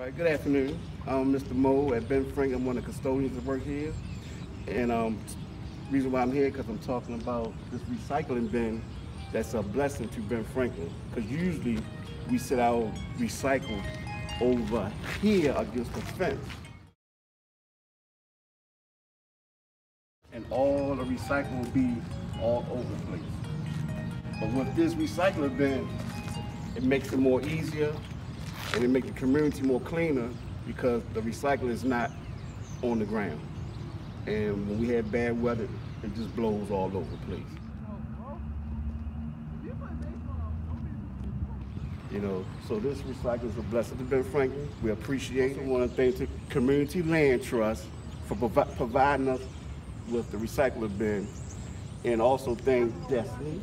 All right, good afternoon. I'm Mr. Moe at Ben Frank. I'm one of the custodians that work here. And um, reason why I'm here because I'm talking about this recycling bin that's a blessing to Ben Franklin. Because usually we set our recycle over here against the fence. And all the recycling will be all over the place. But with this recycling bin, it makes it more easier and it makes the community more cleaner because the recycling is not on the ground. And when we have bad weather, it just blows all over the place. You know, so this recycling is a blessing to Ben Franklin. We appreciate it. We want to thank the Community Land Trust for provi providing us with the recycling bin. And also thank Destiny,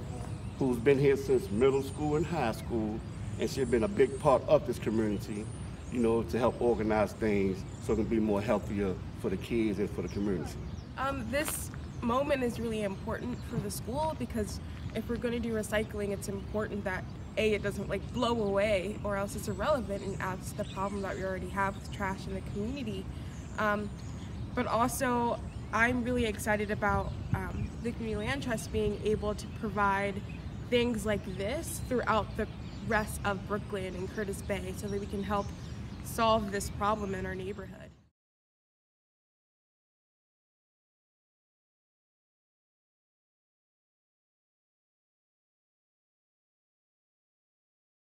who's been here since middle school and high school. And she's been a big part of this community, you know, to help organize things so it can be more healthier for the kids and for the community. Um, this moment is really important for the school because if we're going to do recycling, it's important that a it doesn't like blow away or else it's irrelevant and adds to the problem that we already have with trash in the community. Um, but also, I'm really excited about um, the Community Land Trust being able to provide things like this throughout the rest of Brooklyn and Curtis Bay so that we can help solve this problem in our neighborhood.